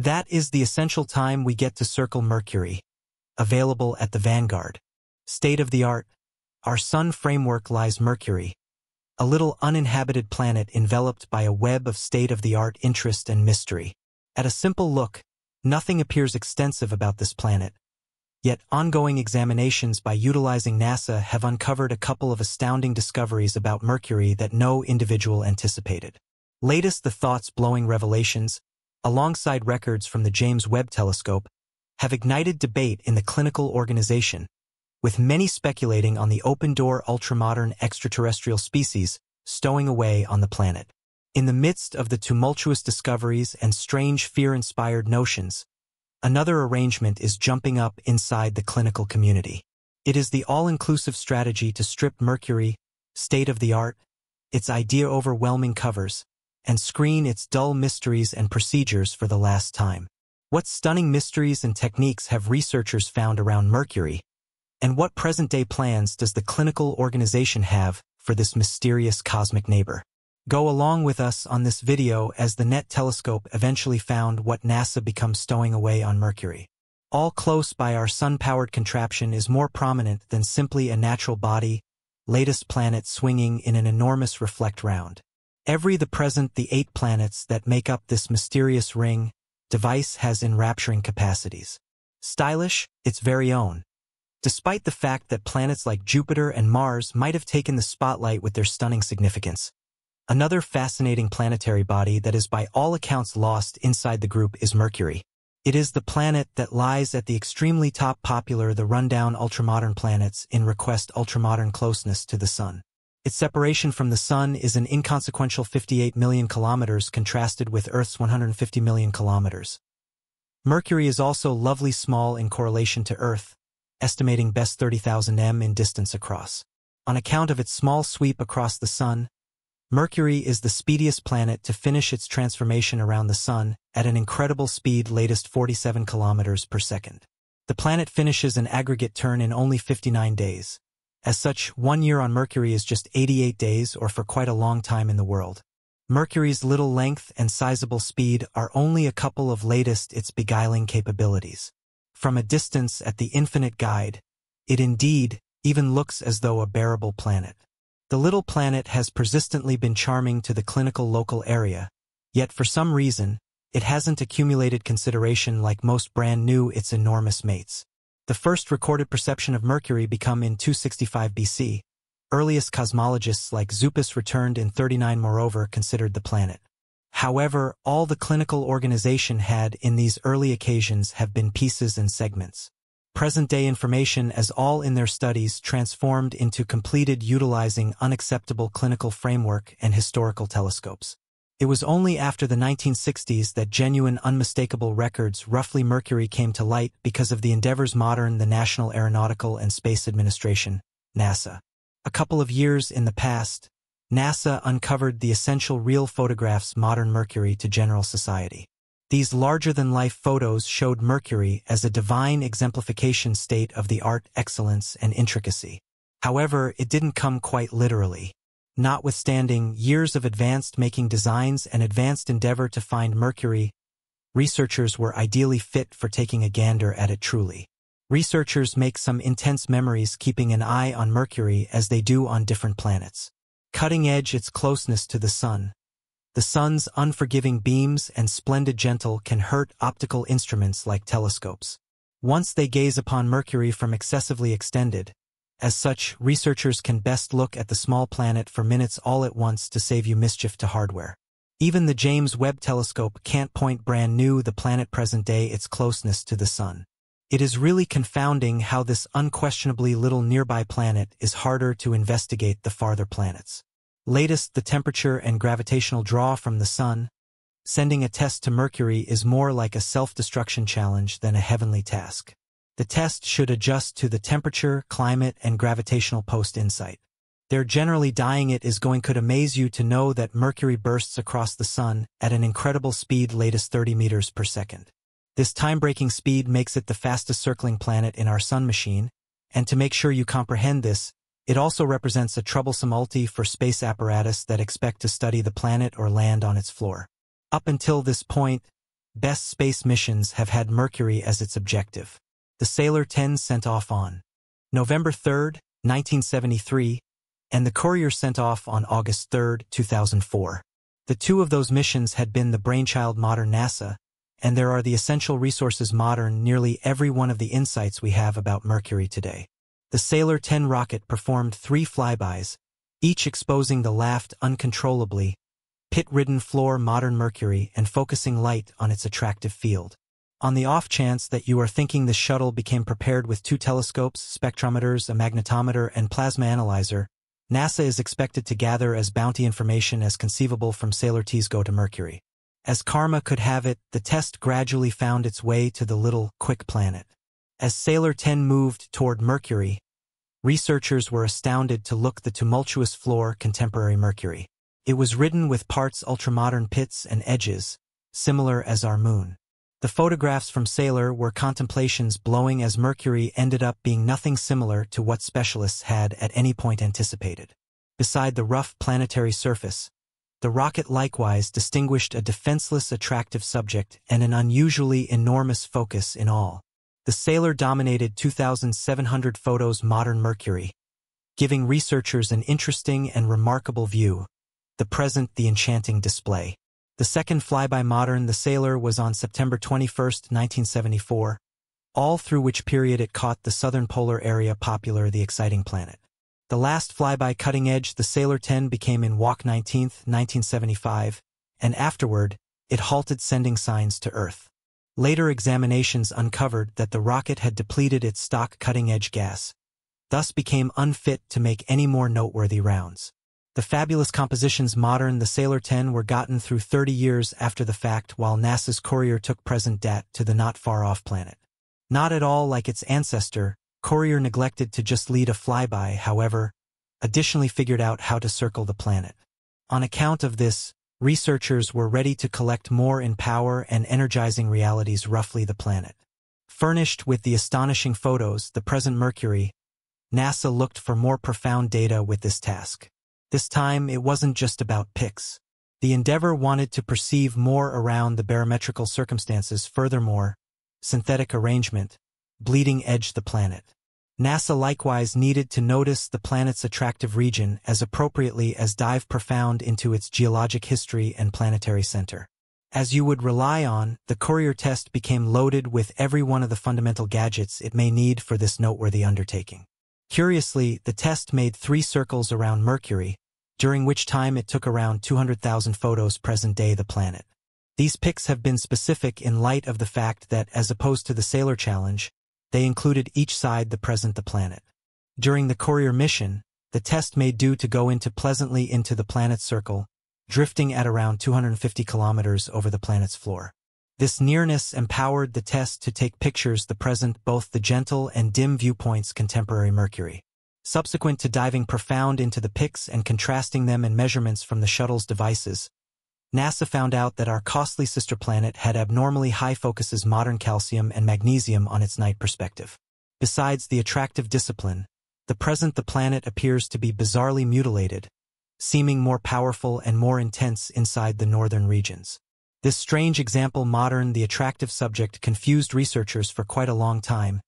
That is the essential time we get to circle Mercury, available at the Vanguard. State-of-the-art, our sun framework lies Mercury, a little uninhabited planet enveloped by a web of state-of-the-art interest and mystery. At a simple look, nothing appears extensive about this planet, Yet ongoing examinations by utilizing NASA have uncovered a couple of astounding discoveries about Mercury that no individual anticipated. Latest the thoughts-blowing revelations, alongside records from the James Webb Telescope, have ignited debate in the clinical organization, with many speculating on the open-door ultramodern extraterrestrial species stowing away on the planet. In the midst of the tumultuous discoveries and strange fear-inspired notions, Another arrangement is jumping up inside the clinical community. It is the all-inclusive strategy to strip Mercury, state-of-the-art, its idea-overwhelming covers, and screen its dull mysteries and procedures for the last time. What stunning mysteries and techniques have researchers found around Mercury, and what present-day plans does the clinical organization have for this mysterious cosmic neighbor? Go along with us on this video as the NET telescope eventually found what NASA becomes stowing away on Mercury. All close by our sun-powered contraption is more prominent than simply a natural body, latest planet swinging in an enormous reflect round. Every the present the eight planets that make up this mysterious ring, device has enrapturing capacities. Stylish, its very own. Despite the fact that planets like Jupiter and Mars might have taken the spotlight with their stunning significance, Another fascinating planetary body that is by all accounts lost inside the group is Mercury. It is the planet that lies at the extremely top popular the rundown ultramodern planets in request ultramodern closeness to the Sun. Its separation from the Sun is an inconsequential 58 million kilometers contrasted with Earth's 150 million kilometers. Mercury is also lovely small in correlation to Earth, estimating best 30,000 m in distance across. On account of its small sweep across the Sun, Mercury is the speediest planet to finish its transformation around the Sun at an incredible speed latest 47 kilometers per second. The planet finishes an aggregate turn in only 59 days. As such, one year on Mercury is just 88 days or for quite a long time in the world. Mercury's little length and sizable speed are only a couple of latest its beguiling capabilities. From a distance at the infinite guide, it indeed even looks as though a bearable planet. The little planet has persistently been charming to the clinical local area, yet for some reason, it hasn't accumulated consideration like most brand new its enormous mates. The first recorded perception of Mercury become in 265 BC. Earliest cosmologists like Zupus returned in 39 moreover considered the planet. However, all the clinical organization had in these early occasions have been pieces and segments present-day information as all in their studies transformed into completed utilizing unacceptable clinical framework and historical telescopes. It was only after the 1960s that genuine unmistakable records roughly Mercury came to light because of the endeavors modern the National Aeronautical and Space Administration, NASA. A couple of years in the past, NASA uncovered the essential real photographs modern Mercury to general society. These larger-than-life photos showed Mercury as a divine exemplification state of the art excellence and intricacy. However, it didn't come quite literally. Notwithstanding years of advanced making designs and advanced endeavor to find Mercury, researchers were ideally fit for taking a gander at it truly. Researchers make some intense memories keeping an eye on Mercury as they do on different planets. Cutting edge its closeness to the Sun, the sun's unforgiving beams and splendid gentle can hurt optical instruments like telescopes. Once they gaze upon Mercury from excessively extended, as such, researchers can best look at the small planet for minutes all at once to save you mischief to hardware. Even the James Webb Telescope can't point brand new the planet present day its closeness to the Sun. It is really confounding how this unquestionably little nearby planet is harder to investigate the farther planets. Latest, the temperature and gravitational draw from the Sun. Sending a test to Mercury is more like a self-destruction challenge than a heavenly task. The test should adjust to the temperature, climate, and gravitational post-insight. Their generally dying it is going could amaze you to know that Mercury bursts across the Sun at an incredible speed latest 30 meters per second. This time-breaking speed makes it the fastest circling planet in our Sun machine, and to make sure you comprehend this, it also represents a troublesome ulti for space apparatus that expect to study the planet or land on its floor. Up until this point, best space missions have had Mercury as its objective. The Sailor 10 sent off on November 3, 1973, and the Courier sent off on August 3, 2004. The two of those missions had been the brainchild modern NASA, and there are the essential resources modern nearly every one of the insights we have about Mercury today. The Sailor 10 rocket performed three flybys, each exposing the laft uncontrollably, pit-ridden floor modern Mercury and focusing light on its attractive field. On the off chance that you are thinking the shuttle became prepared with two telescopes, spectrometers, a magnetometer, and plasma analyzer, NASA is expected to gather as bounty information as conceivable from Sailor T's go to Mercury. As karma could have it, the test gradually found its way to the little, quick planet. As Sailor 10 moved toward Mercury, researchers were astounded to look the tumultuous floor contemporary Mercury. It was ridden with parts ultramodern pits and edges, similar as our moon. The photographs from Sailor were contemplations blowing as Mercury ended up being nothing similar to what specialists had at any point anticipated. Beside the rough planetary surface, the rocket likewise distinguished a defenseless attractive subject and an unusually enormous focus in all. The Sailor dominated 2,700 photos modern Mercury, giving researchers an interesting and remarkable view, the present the enchanting display. The second flyby modern The Sailor was on September 21, 1974, all through which period it caught the southern polar area popular the exciting planet. The last flyby cutting edge The Sailor 10 became in Walk 19, 1975, and afterward, it halted sending signs to Earth. Later examinations uncovered that the rocket had depleted its stock cutting-edge gas, thus became unfit to make any more noteworthy rounds. The fabulous compositions modern the Sailor 10 were gotten through 30 years after the fact while NASA's Courier took present dat to the not far off planet. Not at all like its ancestor, Courier neglected to just lead a flyby, however, additionally figured out how to circle the planet. On account of this, researchers were ready to collect more in power and energizing realities roughly the planet. Furnished with the astonishing photos, the present Mercury, NASA looked for more profound data with this task. This time, it wasn't just about pics. The Endeavour wanted to perceive more around the barometrical circumstances furthermore, synthetic arrangement, bleeding edge the planet. NASA likewise needed to notice the planet's attractive region as appropriately as dive profound into its geologic history and planetary center. As you would rely on, the Courier test became loaded with every one of the fundamental gadgets it may need for this noteworthy undertaking. Curiously, the test made three circles around Mercury, during which time it took around 200,000 photos present-day the planet. These pics have been specific in light of the fact that, as opposed to the Sailor Challenge, they included each side the present the planet. During the Courier mission, the test made due to go into pleasantly into the planet's circle, drifting at around 250 kilometers over the planet's floor. This nearness empowered the test to take pictures the present both the gentle and dim viewpoints contemporary Mercury. Subsequent to diving profound into the pics and contrasting them in measurements from the shuttle's devices, NASA found out that our costly sister planet had abnormally high focuses modern calcium and magnesium on its night perspective. Besides the attractive discipline, the present the planet appears to be bizarrely mutilated, seeming more powerful and more intense inside the northern regions. This strange example modern the attractive subject confused researchers for quite a long time,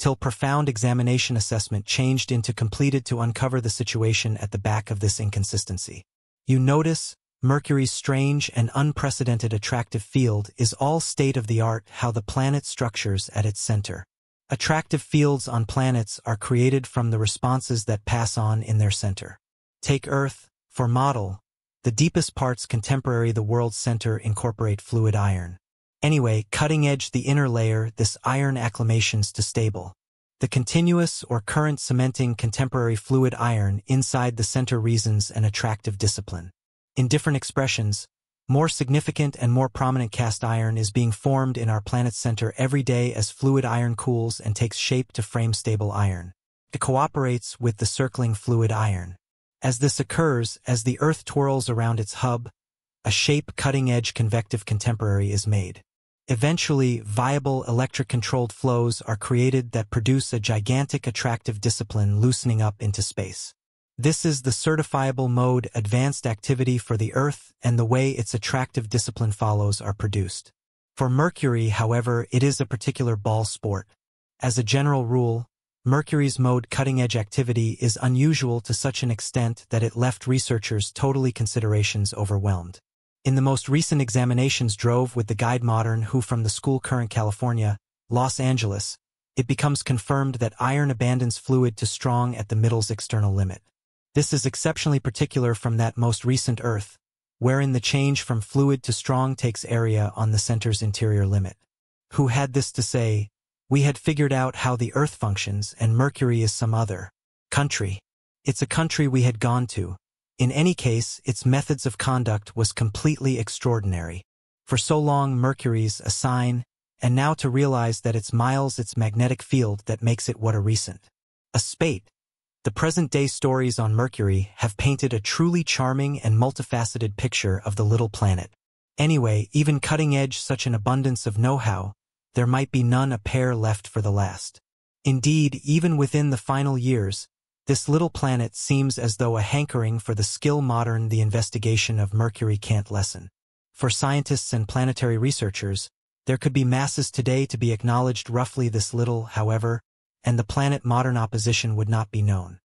till profound examination assessment changed into completed to uncover the situation at the back of this inconsistency. You notice, Mercury's strange and unprecedented attractive field is all state-of-the-art how the planet structures at its center. Attractive fields on planets are created from the responses that pass on in their center. Take Earth, for model, the deepest parts contemporary the world's center incorporate fluid iron. Anyway, cutting edge the inner layer, this iron acclimations to stable. The continuous or current cementing contemporary fluid iron inside the center reasons an attractive discipline. In different expressions, more significant and more prominent cast iron is being formed in our planet's center every day as fluid iron cools and takes shape to frame stable iron. It cooperates with the circling fluid iron. As this occurs, as the Earth twirls around its hub, a shape cutting-edge convective contemporary is made. Eventually, viable electric-controlled flows are created that produce a gigantic attractive discipline loosening up into space. This is the certifiable mode advanced activity for the Earth and the way its attractive discipline follows are produced. For Mercury, however, it is a particular ball sport. As a general rule, Mercury's mode cutting-edge activity is unusual to such an extent that it left researchers totally considerations overwhelmed. In the most recent examinations drove with the guide Modern who from the school current California, Los Angeles, it becomes confirmed that iron abandons fluid to strong at the middle's external limit. This is exceptionally particular from that most recent Earth, wherein the change from fluid to strong takes area on the center's interior limit. Who had this to say, we had figured out how the Earth functions and Mercury is some other country. It's a country we had gone to. In any case, its methods of conduct was completely extraordinary. For so long, Mercury's a sign, and now to realize that it's miles its magnetic field that makes it what a recent. A spate. The present-day stories on Mercury have painted a truly charming and multifaceted picture of the little planet. Anyway, even cutting-edge such an abundance of know-how, there might be none a pair left for the last. Indeed, even within the final years, this little planet seems as though a hankering for the skill modern the investigation of Mercury can't lessen. For scientists and planetary researchers, there could be masses today to be acknowledged roughly this little, however, and the planet modern opposition would not be known.